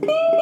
Beep.